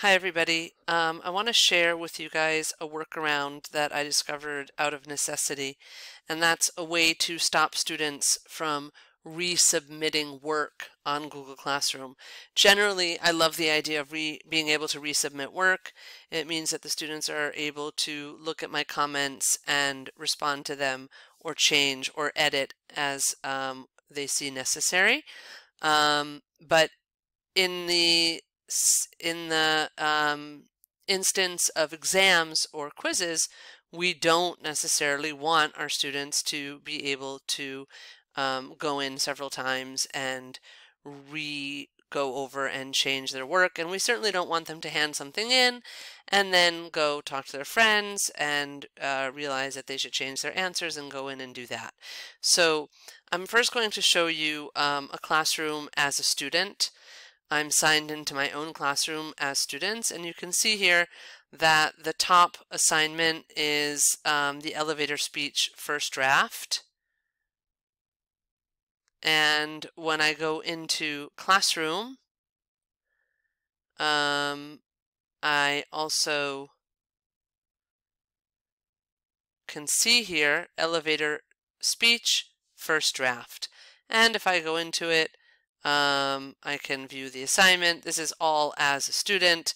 Hi everybody. Um, I want to share with you guys a workaround that I discovered out of necessity and that's a way to stop students from resubmitting work on Google Classroom. Generally, I love the idea of being able to resubmit work. It means that the students are able to look at my comments and respond to them or change or edit as um, they see necessary. Um, but in the in the um, instance of exams or quizzes, we don't necessarily want our students to be able to um, go in several times and re go over and change their work and we certainly don't want them to hand something in and then go talk to their friends and uh, realize that they should change their answers and go in and do that. So I'm first going to show you um, a classroom as a student I'm signed into my own classroom as students and you can see here that the top assignment is um, the elevator speech first draft. And when I go into classroom um, I also can see here elevator speech first draft. And if I go into it um, I can view the assignment. This is all as a student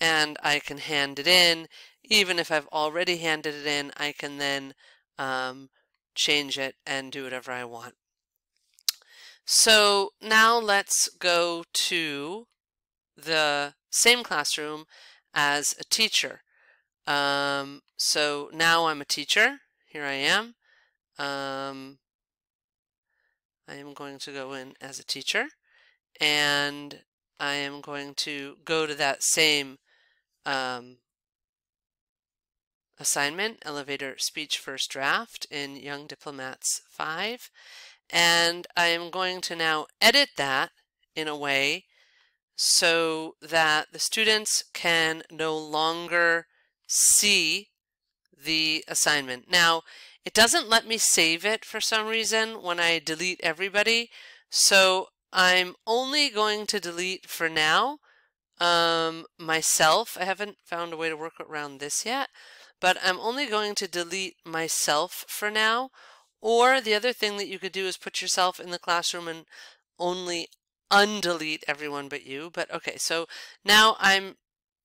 and I can hand it in. Even if I've already handed it in, I can then um, change it and do whatever I want. So now let's go to the same classroom as a teacher. Um, so now I'm a teacher. Here I am. Um, I am going to go in as a teacher and I am going to go to that same um, assignment, elevator speech first draft in Young Diplomats 5. And I am going to now edit that in a way so that the students can no longer see the assignment. Now, it doesn't let me save it for some reason when I delete everybody. So I'm only going to delete for now um, myself. I haven't found a way to work around this yet, but I'm only going to delete myself for now. Or the other thing that you could do is put yourself in the classroom and only undelete everyone but you. But okay, so now I'm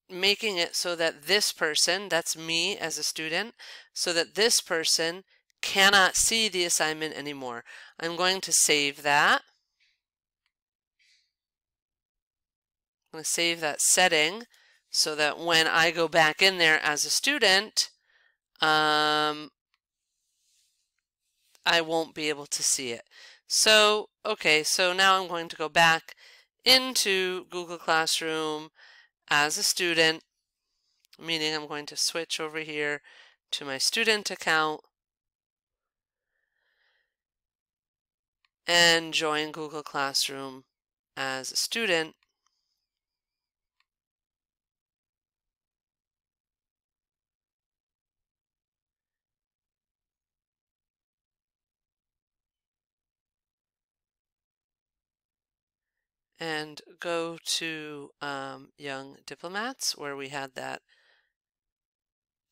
making it so that this person, that's me as a student, so that this person cannot see the assignment anymore. I'm going to save that. I'm going to save that setting so that when I go back in there as a student, um, I won't be able to see it. So, okay, so now I'm going to go back into Google Classroom as a student, meaning I'm going to switch over here to my student account and join Google Classroom as a student. And go to um, Young Diplomats where we had that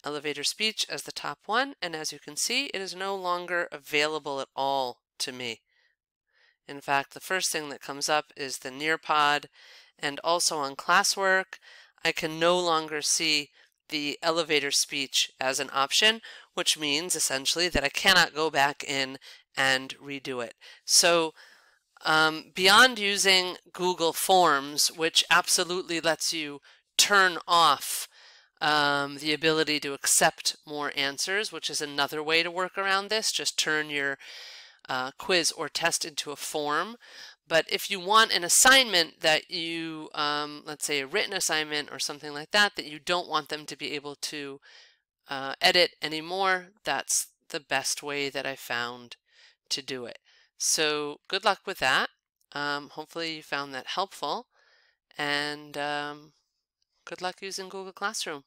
elevator speech as the top one and as you can see it is no longer available at all to me. In fact the first thing that comes up is the Nearpod and also on classwork I can no longer see the elevator speech as an option which means essentially that I cannot go back in and redo it. So um, beyond using Google Forms, which absolutely lets you turn off um, the ability to accept more answers, which is another way to work around this, just turn your uh, quiz or test into a form. But if you want an assignment that you, um, let's say a written assignment or something like that, that you don't want them to be able to uh, edit anymore, that's the best way that I found to do it. So good luck with that. Um, hopefully you found that helpful and um, good luck using Google Classroom.